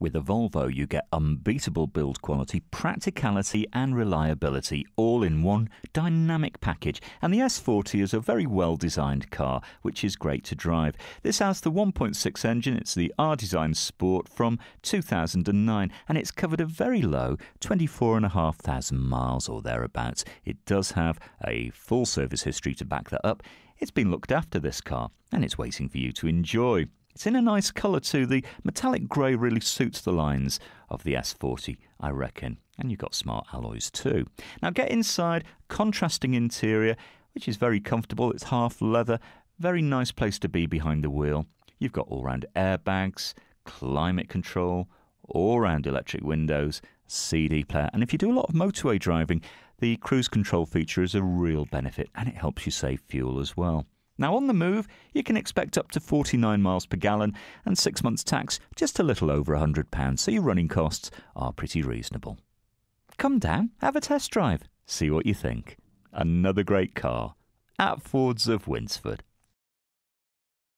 With a Volvo, you get unbeatable build quality, practicality, and reliability all in one dynamic package. And the S40 is a very well designed car, which is great to drive. This has the 1.6 engine, it's the R Design Sport from 2009, and it's covered a very low 24,500 miles or thereabouts. It does have a full service history to back that up. It's been looked after, this car, and it's waiting for you to enjoy. It's in a nice colour too. The metallic grey really suits the lines of the S40, I reckon. And you've got smart alloys too. Now get inside, contrasting interior, which is very comfortable. It's half leather, very nice place to be behind the wheel. You've got all round airbags, climate control, all round electric windows, CD player. And if you do a lot of motorway driving, the cruise control feature is a real benefit and it helps you save fuel as well. Now, on the move, you can expect up to 49 miles per gallon and six months' tax, just a little over £100, so your running costs are pretty reasonable. Come down, have a test drive, see what you think. Another great car at Fords of Winsford.